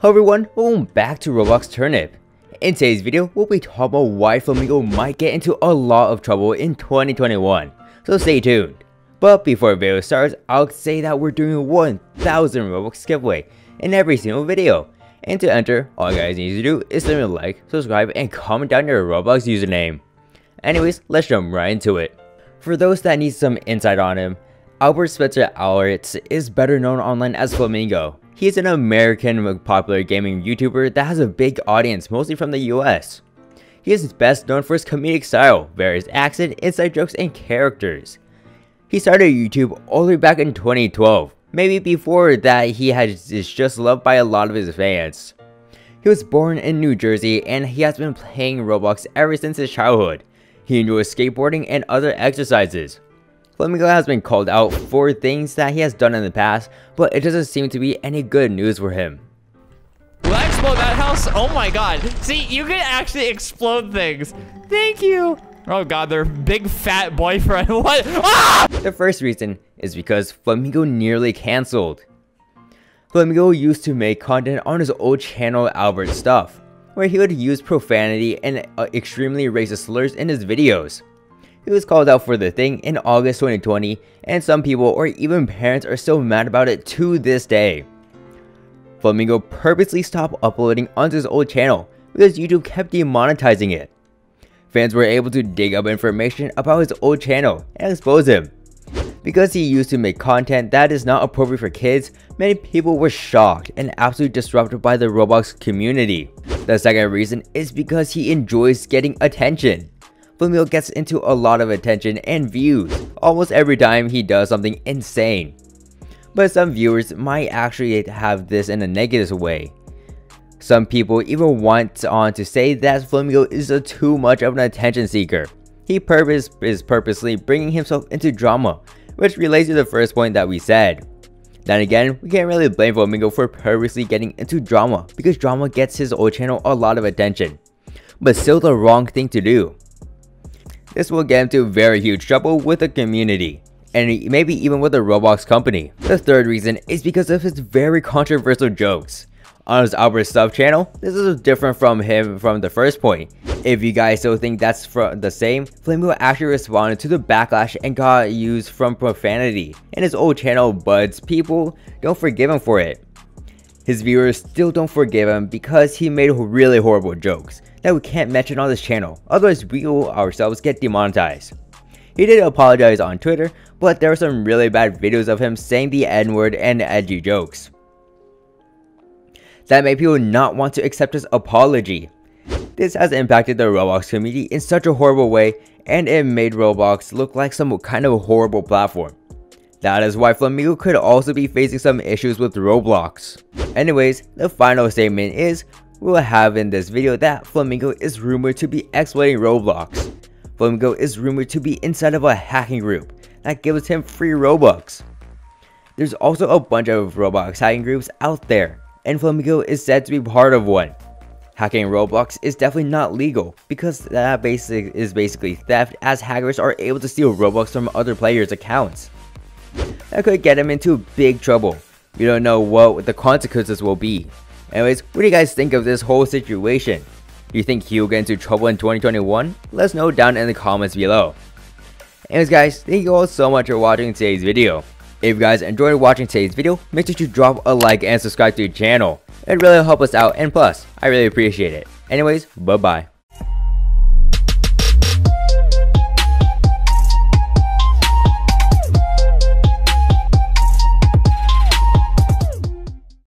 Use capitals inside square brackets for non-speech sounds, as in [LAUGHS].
Hello everyone, welcome back to Roblox Turnip. In today's video, we'll be talking about why Flamingo might get into a lot of trouble in 2021, so stay tuned. But before the video starts, I'll say that we're doing a 1000 Robux giveaway in every single video. And to enter, all you guys need to do is leave a like, subscribe, and comment down your Roblox username. Anyways, let's jump right into it. For those that need some insight on him, Albert Spencer Allert is better known online as Flamingo. He is an American popular gaming YouTuber that has a big audience, mostly from the US. He is best known for his comedic style, various accent, inside jokes, and characters. He started YouTube all the way back in 2012. Maybe before that, he has, is just loved by a lot of his fans. He was born in New Jersey and he has been playing Roblox ever since his childhood. He enjoys skateboarding and other exercises. Flamingo has been called out for things that he has done in the past, but it doesn't seem to be any good news for him. Will I explode that house? Oh my god. See, you can actually explode things. Thank you. Oh god, their big fat boyfriend. [LAUGHS] What? Ah! The first reason is because Flamingo nearly cancelled. Flamingo used to make content on his old channel Albert Stuff, where he would use profanity and uh, extremely racist slurs in his videos. He was called out for the thing in August 2020, and some people or even parents are still mad about it to this day. Flamingo purposely stopped uploading onto his old channel because YouTube kept demonetizing it. Fans were able to dig up information about his old channel and expose him. Because he used to make content that is not appropriate for kids, many people were shocked and absolutely disrupted by the Roblox community. The second reason is because he enjoys getting attention. Flamingo gets into a lot of attention and views almost every time he does something insane. But some viewers might actually have this in a negative way. Some people even want on to say that Flamingo is a too much of an attention seeker. He purpose is purposely bringing himself into drama, which relates to the first point that we said. Then again, we can't really blame Flamingo for purposely getting into drama because drama gets his old channel a lot of attention. But still the wrong thing to do. This will get into very huge trouble with the community, and maybe even with the Roblox company. The third reason is because of his very controversial jokes. On his Albert Stuff channel, this is different from him from the first point. If you guys still think that's the same, Flamingo actually responded to the backlash and got used from profanity. In his old channel, Buds, people don't forgive him for it. His viewers still don't forgive him because he made really horrible jokes that we can't mention on this channel, otherwise we will ourselves get demonetized. He did apologize on Twitter, but there are some really bad videos of him saying the n-word and edgy jokes. That made people not want to accept his apology. This has impacted the Roblox community in such a horrible way, and it made Roblox look like some kind of horrible platform. That is why Flamingo could also be facing some issues with Roblox. Anyways, the final statement is, we will have in this video that Flamingo is rumored to be exploiting Roblox. Flamingo is rumored to be inside of a hacking group that gives him free Robux. There's also a bunch of Roblox hacking groups out there, and Flamingo is said to be part of one. Hacking Roblox is definitely not legal because that basic is basically theft as hackers are able to steal Robux from other players' accounts. That could get him into big trouble. We don't know what the consequences will be. Anyways, what do you guys think of this whole situation? Do you think he'll get into trouble in 2021? Let us know down in the comments below. Anyways guys, thank you all so much for watching today's video. If you guys enjoyed watching today's video, make sure to drop a like and subscribe to the channel. It really helps us out and plus, I really appreciate it. Anyways, bye bye.